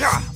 Huh.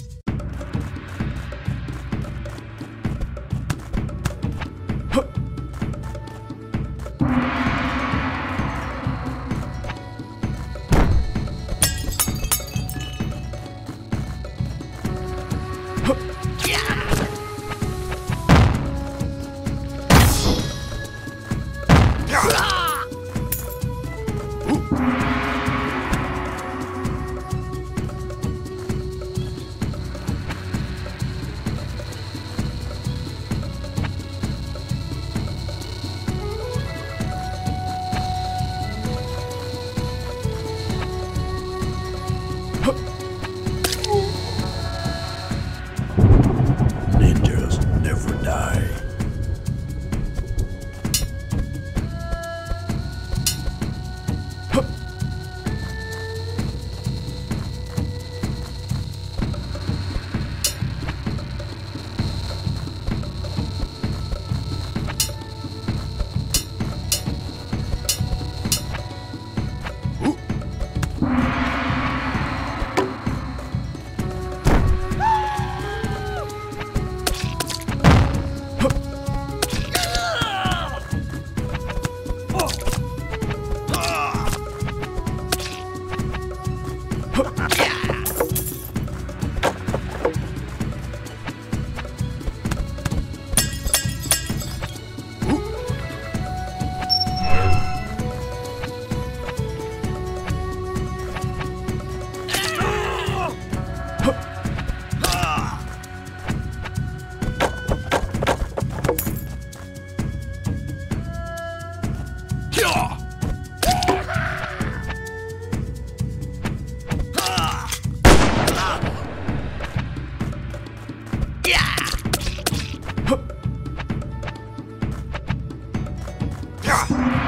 Yeah.